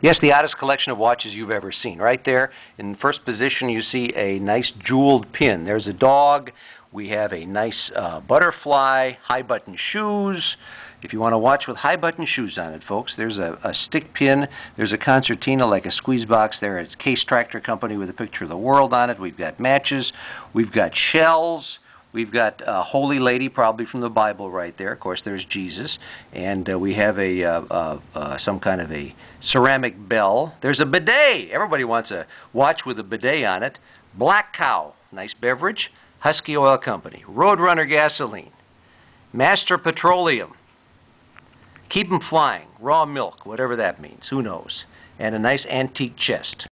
Yes, the oddest collection of watches you've ever seen. Right there in first position, you see a nice jeweled pin. There's a dog. We have a nice uh, butterfly, high button shoes. If you want to watch with high button shoes on it, folks, there's a, a stick pin. There's a concertina like a squeeze box there. It's Case Tractor Company with a picture of the world on it. We've got matches. We've got shells. We've got a Holy Lady, probably from the Bible, right there. Of course, there's Jesus, and uh, we have a uh, uh, uh, some kind of a ceramic bell. There's a bidet. Everybody wants a watch with a bidet on it. Black Cow, nice beverage. Husky Oil Company. Roadrunner gasoline. Master Petroleum. Keep 'em flying. Raw milk, whatever that means. Who knows? And a nice antique chest.